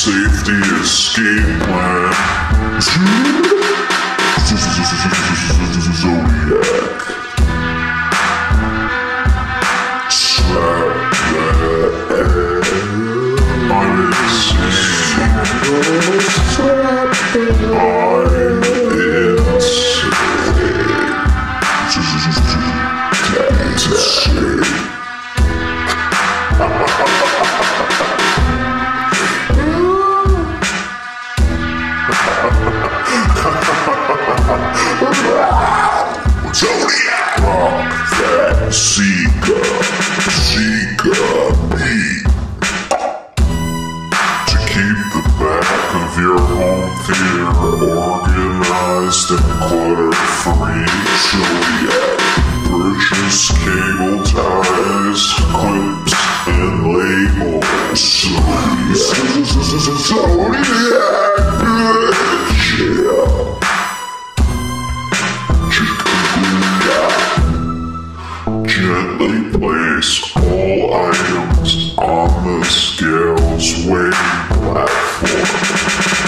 safety escape plan. Zodiac. Slap that. I'm insane. I'm Zika Zika beat To keep the back of your home theater organized and clutter free. Zodiac Purchase cable ties, clips, and labels. Zodiac Gently place all items on the scale's weighing platform.